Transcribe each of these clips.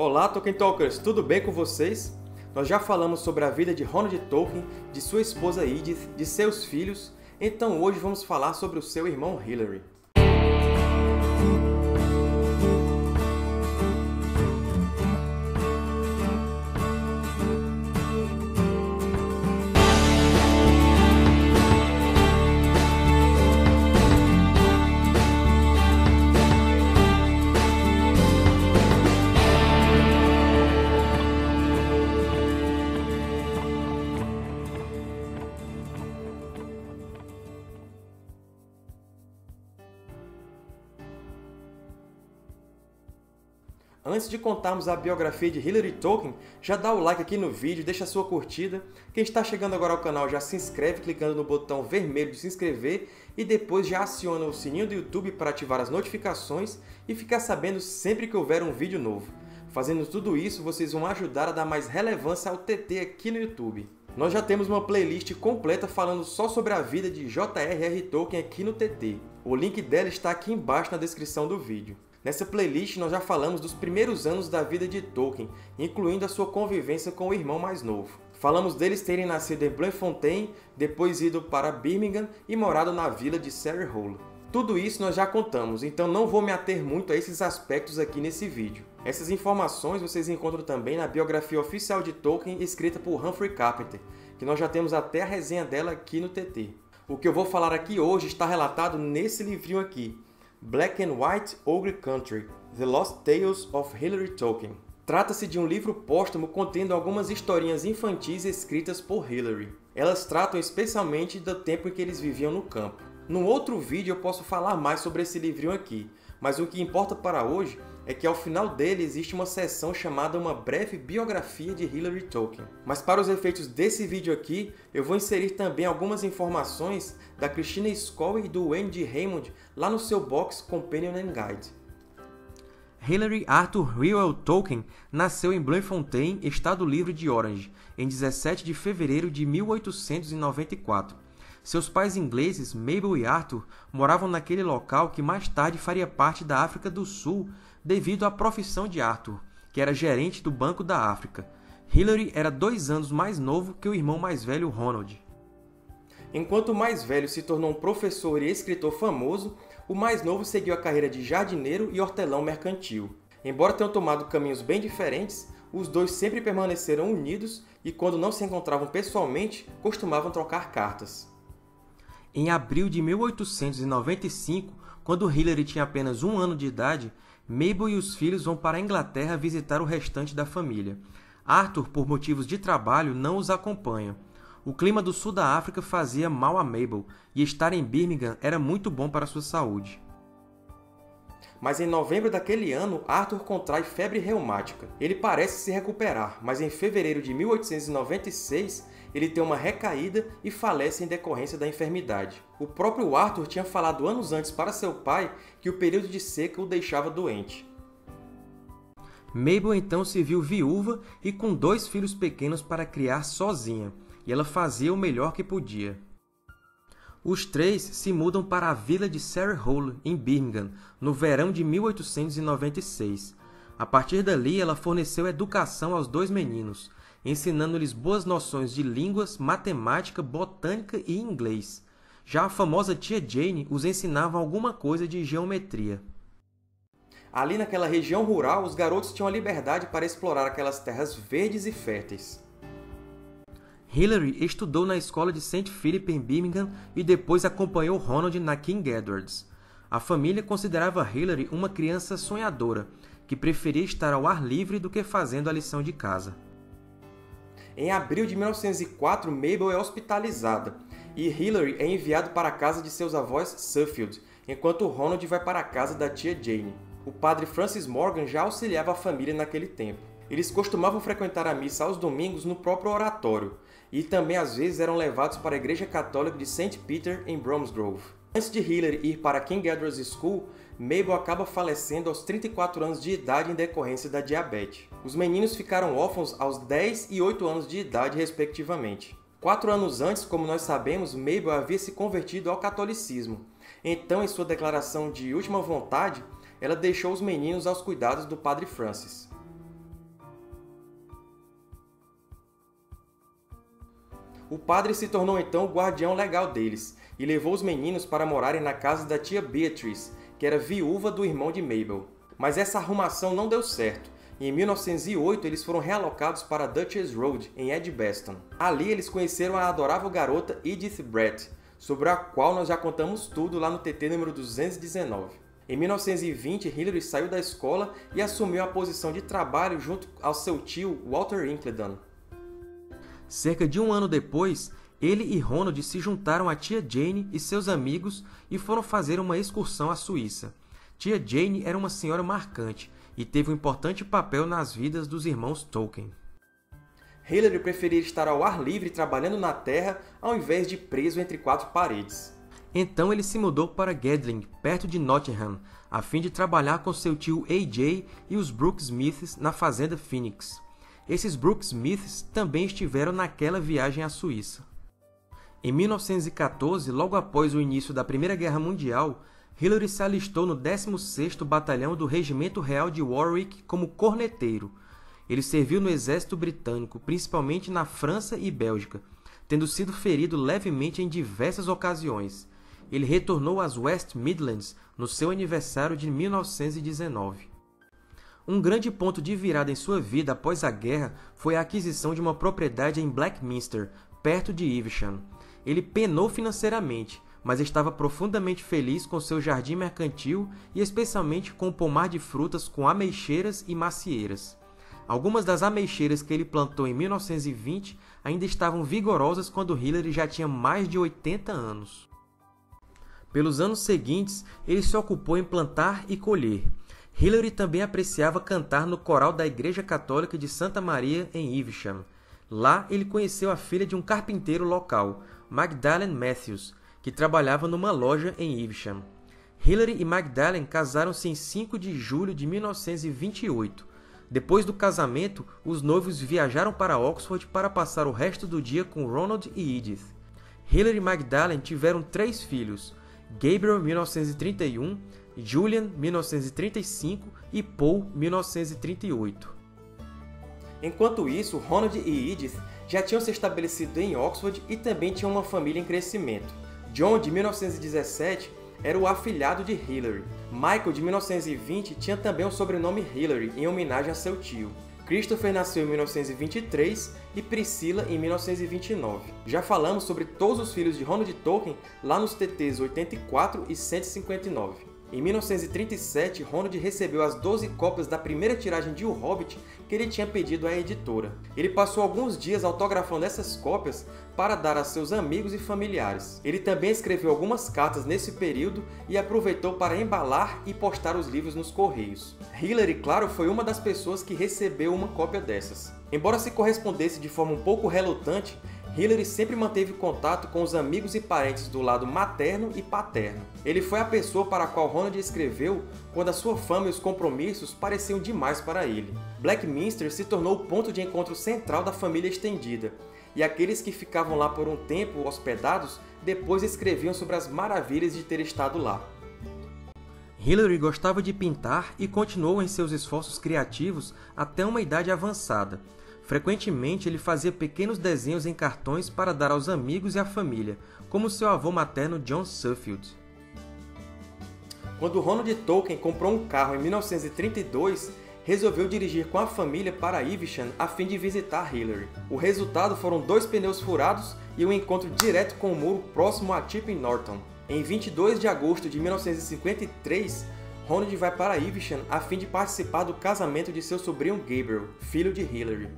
Olá, Tolkien Talkers! Tudo bem com vocês? Nós já falamos sobre a vida de Ronald Tolkien, de sua esposa Edith, de seus filhos, então hoje vamos falar sobre o seu irmão Hilary. Antes de contarmos a biografia de Hilary Tolkien, já dá o like aqui no vídeo, deixa sua curtida. Quem está chegando agora ao canal já se inscreve clicando no botão vermelho de se inscrever e depois já aciona o sininho do YouTube para ativar as notificações e ficar sabendo sempre que houver um vídeo novo. Fazendo tudo isso, vocês vão ajudar a dar mais relevância ao TT aqui no YouTube. Nós já temos uma playlist completa falando só sobre a vida de J.R.R. Tolkien aqui no TT. O link dela está aqui embaixo na descrição do vídeo. Nessa playlist nós já falamos dos primeiros anos da vida de Tolkien, incluindo a sua convivência com o irmão mais novo. Falamos deles terem nascido em Bloemfontein, depois ido para Birmingham e morado na vila de Hole. Tudo isso nós já contamos, então não vou me ater muito a esses aspectos aqui nesse vídeo. Essas informações vocês encontram também na biografia oficial de Tolkien escrita por Humphrey Carpenter, que nós já temos até a resenha dela aqui no TT. O que eu vou falar aqui hoje está relatado nesse livrinho aqui, Black and White Ogre Country – The Lost Tales of Hilary Tolkien. Trata-se de um livro póstumo contendo algumas historinhas infantis escritas por Hilary. Elas tratam especialmente do tempo em que eles viviam no campo. Num outro vídeo eu posso falar mais sobre esse livrinho aqui, mas o que importa para hoje é que ao final dele existe uma seção chamada Uma Breve Biografia de Hilary Tolkien. Mas para os efeitos desse vídeo aqui, eu vou inserir também algumas informações da Christina Skoll e do Wayne Raymond lá no seu box Companion and Guide. Hilary Arthur Reuel Tolkien nasceu em Bloemfontein, Estado Livre de Orange, em 17 de fevereiro de 1894. Seus pais ingleses, Mabel e Arthur, moravam naquele local que mais tarde faria parte da África do Sul devido à profissão de Arthur, que era gerente do Banco da África. Hilary era dois anos mais novo que o irmão mais velho Ronald. Enquanto o mais velho se tornou um professor e escritor famoso, o mais novo seguiu a carreira de jardineiro e hortelão mercantil. Embora tenham tomado caminhos bem diferentes, os dois sempre permaneceram unidos e, quando não se encontravam pessoalmente, costumavam trocar cartas. Em abril de 1895, quando Hilary tinha apenas um ano de idade, Mabel e os filhos vão para a Inglaterra visitar o restante da família. Arthur, por motivos de trabalho, não os acompanha. O clima do sul da África fazia mal a Mabel, e estar em Birmingham era muito bom para sua saúde. Mas em novembro daquele ano, Arthur contrai febre reumática. Ele parece se recuperar, mas em fevereiro de 1896, ele tem uma recaída e falece em decorrência da enfermidade. O próprio Arthur tinha falado anos antes para seu pai que o período de seca o deixava doente. Mabel então se viu viúva e com dois filhos pequenos para criar sozinha, e ela fazia o melhor que podia. Os três se mudam para a vila de Hall, em Birmingham, no verão de 1896. A partir dali, ela forneceu educação aos dois meninos, ensinando-lhes boas noções de línguas, matemática, botânica e inglês. Já a famosa tia Jane os ensinava alguma coisa de geometria. Ali naquela região rural, os garotos tinham a liberdade para explorar aquelas terras verdes e férteis. Hilary estudou na escola de St. Philip em Birmingham e depois acompanhou Ronald na King Edwards. A família considerava Hilary uma criança sonhadora, que preferia estar ao ar livre do que fazendo a lição de casa. Em abril de 1904, Mabel é hospitalizada e Hilary é enviado para a casa de seus avós Suffield, enquanto Ronald vai para a casa da tia Jane. O padre Francis Morgan já auxiliava a família naquele tempo. Eles costumavam frequentar a missa aos domingos no próprio oratório, e também às vezes eram levados para a Igreja Católica de St. Peter em Bromsgrove. Antes de Hiller ir para King Edward's School, Mabel acaba falecendo aos 34 anos de idade em decorrência da diabetes. Os meninos ficaram órfãos aos 10 e 8 anos de idade, respectivamente. Quatro anos antes, como nós sabemos, Mabel havia se convertido ao catolicismo. Então, em sua declaração de última vontade, ela deixou os meninos aos cuidados do padre Francis. O padre se tornou então o guardião legal deles e levou os meninos para morarem na casa da tia Beatrice, que era viúva do irmão de Mabel. Mas essa arrumação não deu certo, e em 1908 eles foram realocados para Duchess Road, em Edgbaston. Ali eles conheceram a adorável garota Edith Brett, sobre a qual nós já contamos tudo lá no TT número 219. Em 1920, Hillary saiu da escola e assumiu a posição de trabalho junto ao seu tio Walter Incledon. Cerca de um ano depois, ele e Ronald se juntaram à tia Jane e seus amigos e foram fazer uma excursão à Suíça. Tia Jane era uma senhora marcante e teve um importante papel nas vidas dos irmãos Tolkien. Hillary preferia estar ao ar livre trabalhando na terra ao invés de preso entre quatro paredes. Então ele se mudou para Gedling, perto de Nottingham, a fim de trabalhar com seu tio AJ e os Brooks Smiths na fazenda Phoenix. Esses Brooks Smiths também estiveram naquela viagem à Suíça. Em 1914, logo após o início da Primeira Guerra Mundial, Hillary se alistou no 16º Batalhão do Regimento Real de Warwick como corneteiro. Ele serviu no exército britânico, principalmente na França e Bélgica, tendo sido ferido levemente em diversas ocasiões. Ele retornou às West Midlands no seu aniversário de 1919. Um grande ponto de virada em sua vida após a guerra foi a aquisição de uma propriedade em Blackminster, perto de Evesham. Ele penou financeiramente, mas estava profundamente feliz com seu jardim mercantil e especialmente com o pomar de frutas com ameixeiras e macieiras. Algumas das ameixeiras que ele plantou em 1920 ainda estavam vigorosas quando Hillary já tinha mais de 80 anos. Pelos anos seguintes, ele se ocupou em plantar e colher. Hillary também apreciava cantar no coral da Igreja Católica de Santa Maria, em Evesham. Lá, ele conheceu a filha de um carpinteiro local, Magdalene Matthews, que trabalhava numa loja em Evesham. Hillary e Magdalene casaram-se em 5 de julho de 1928. Depois do casamento, os noivos viajaram para Oxford para passar o resto do dia com Ronald e Edith. Hillary e Magdalene tiveram três filhos, Gabriel 1931, Julian 1935 e Paul 1938. Enquanto isso, Ronald e Edith já tinham se estabelecido em Oxford e também tinham uma família em crescimento. John, de 1917, era o afilhado de Hillary. Michael, de 1920, tinha também o sobrenome Hillary, em homenagem a seu tio. Christopher nasceu em 1923 e Priscila em 1929. Já falamos sobre todos os filhos de Ronald Tolkien lá nos TTs 84 e 159. Em 1937, Ronald recebeu as 12 cópias da primeira tiragem de O Hobbit que ele tinha pedido à editora. Ele passou alguns dias autografando essas cópias para dar a seus amigos e familiares. Ele também escreveu algumas cartas nesse período e aproveitou para embalar e postar os livros nos correios. Hillary, claro, foi uma das pessoas que recebeu uma cópia dessas. Embora se correspondesse de forma um pouco relutante, Hillary sempre manteve contato com os amigos e parentes do lado materno e paterno. Ele foi a pessoa para a qual Ronald escreveu quando a sua fama e os compromissos pareciam demais para ele. Blackminster se tornou o ponto de encontro central da família estendida, e aqueles que ficavam lá por um tempo hospedados depois escreviam sobre as maravilhas de ter estado lá. Hillary gostava de pintar e continuou em seus esforços criativos até uma idade avançada. Frequentemente, ele fazia pequenos desenhos em cartões para dar aos amigos e à família, como seu avô materno John Suffield. Quando Ronald Tolkien comprou um carro em 1932, resolveu dirigir com a família para Evesham a fim de visitar Hillary. O resultado foram dois pneus furados e um encontro direto com o muro próximo a Chipping Norton. Em 22 de agosto de 1953, Ronald vai para Evesham a fim de participar do casamento de seu sobrinho Gabriel, filho de Hillary.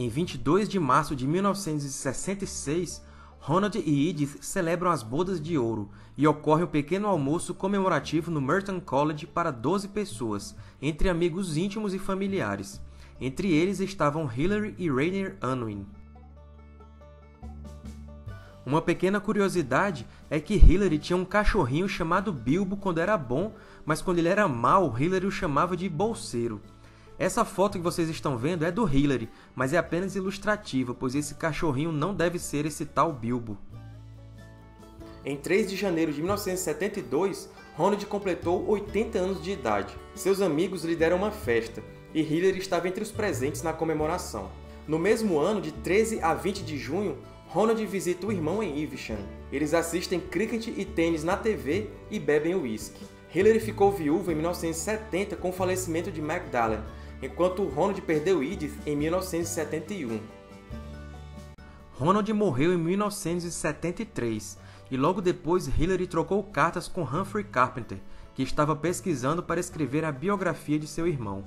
Em 22 de março de 1966, Ronald e Edith celebram as bodas de ouro e ocorre um pequeno almoço comemorativo no Merton College para 12 pessoas, entre amigos íntimos e familiares. Entre eles estavam Hillary e Rainier Unwin. Uma pequena curiosidade é que Hillary tinha um cachorrinho chamado Bilbo quando era bom, mas quando ele era mau, Hillary o chamava de bolseiro. Essa foto que vocês estão vendo é do Hillary, mas é apenas ilustrativa, pois esse cachorrinho não deve ser esse tal Bilbo. Em 3 de janeiro de 1972, Ronald completou 80 anos de idade. Seus amigos lhe deram uma festa, e Hillary estava entre os presentes na comemoração. No mesmo ano, de 13 a 20 de junho, Ronald visita o irmão em Evesham. Eles assistem cricket e tênis na TV e bebem uísque. Hillary ficou viúva em 1970 com o falecimento de Magdalen, enquanto Ronald perdeu Edith em 1971. Ronald morreu em 1973 e logo depois Hillary trocou cartas com Humphrey Carpenter, que estava pesquisando para escrever a biografia de seu irmão.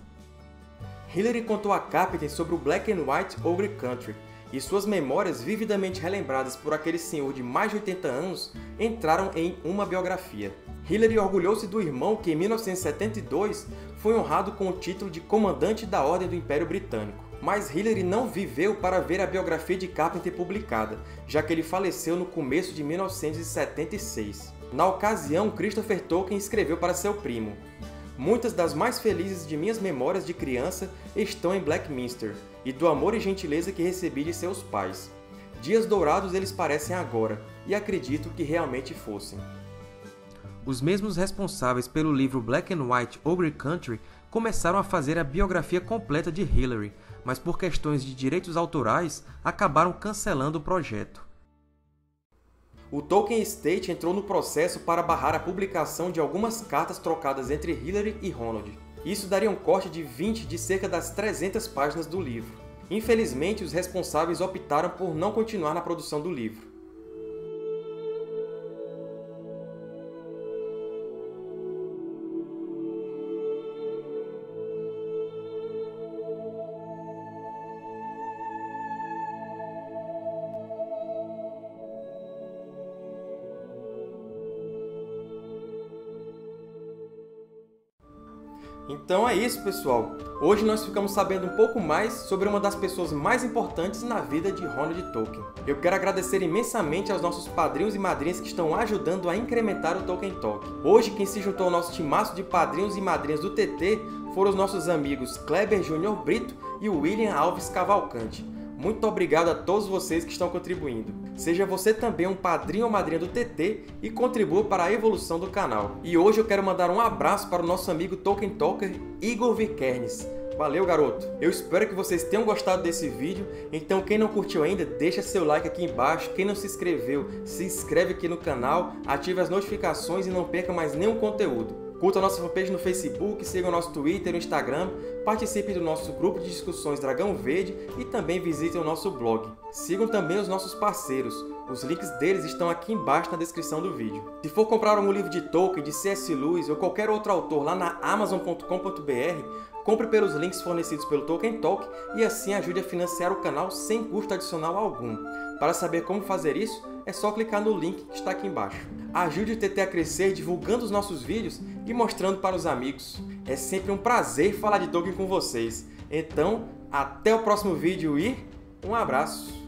Hillary contou a Carpenter sobre o Black and White Ogre Country, e suas memórias vividamente relembradas por aquele senhor de mais de 80 anos entraram em uma biografia. Hillary orgulhou-se do irmão que, em 1972, foi honrado com o título de Comandante da Ordem do Império Britânico mas Hillary não viveu para ver a biografia de Carpenter publicada, já que ele faleceu no começo de 1976. Na ocasião, Christopher Tolkien escreveu para seu primo, Muitas das mais felizes de minhas memórias de criança estão em Blackminster, e do amor e gentileza que recebi de seus pais. Dias dourados eles parecem agora, e acredito que realmente fossem. Os mesmos responsáveis pelo livro Black and White Ogre Country começaram a fazer a biografia completa de Hillary, mas por questões de direitos autorais acabaram cancelando o projeto. O Tolkien Estate entrou no processo para barrar a publicação de algumas cartas trocadas entre Hillary e Ronald. Isso daria um corte de 20 de cerca das 300 páginas do livro. Infelizmente, os responsáveis optaram por não continuar na produção do livro. Então é isso, pessoal! Hoje nós ficamos sabendo um pouco mais sobre uma das pessoas mais importantes na vida de Ronald Tolkien. Eu quero agradecer imensamente aos nossos padrinhos e madrinhas que estão ajudando a incrementar o Tolkien Talk. Hoje, quem se juntou ao nosso timaço de padrinhos e madrinhas do TT foram os nossos amigos Kleber Júnior Brito e William Alves Cavalcante. Muito obrigado a todos vocês que estão contribuindo. Seja você também um padrinho ou madrinha do TT e contribua para a evolução do canal. E hoje eu quero mandar um abraço para o nosso amigo Tolkien Talker Igor Vikernes. Valeu, garoto! Eu espero que vocês tenham gostado desse vídeo, então quem não curtiu ainda, deixa seu like aqui embaixo, quem não se inscreveu, se inscreve aqui no canal, ative as notificações e não perca mais nenhum conteúdo. Curta a nossa fanpage no Facebook, siga o nosso Twitter e Instagram, participe do nosso grupo de discussões Dragão Verde e também visitem o nosso blog. Sigam também os nossos parceiros, os links deles estão aqui embaixo na descrição do vídeo. Se for comprar um livro de Tolkien, de C.S. Lewis ou qualquer outro autor lá na Amazon.com.br, compre pelos links fornecidos pelo Tolkien Talk e assim ajude a financiar o canal sem custo adicional algum. Para saber como fazer isso, é só clicar no link que está aqui embaixo. Ajude o TT a crescer divulgando os nossos vídeos e mostrando para os amigos. É sempre um prazer falar de Tolkien com vocês. Então, até o próximo vídeo e um abraço!